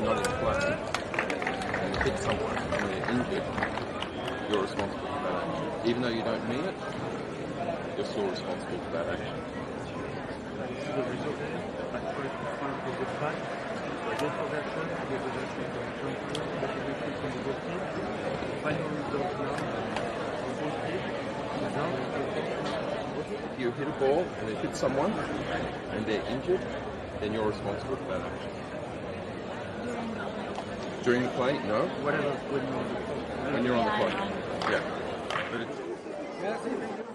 not in play and hit someone and they're injured, you're responsible for that action. Even though you don't mean it, you're still responsible for that action. the result actual confront with the fact that the production, the evaluation of the control, the evaluation from the doctor, the final result now, the positive result, If you hit a ball and it hits someone and they're injured, then you're responsible for that action. During the play, no. whatever when you When you're on the clock, yeah. But it's Merci.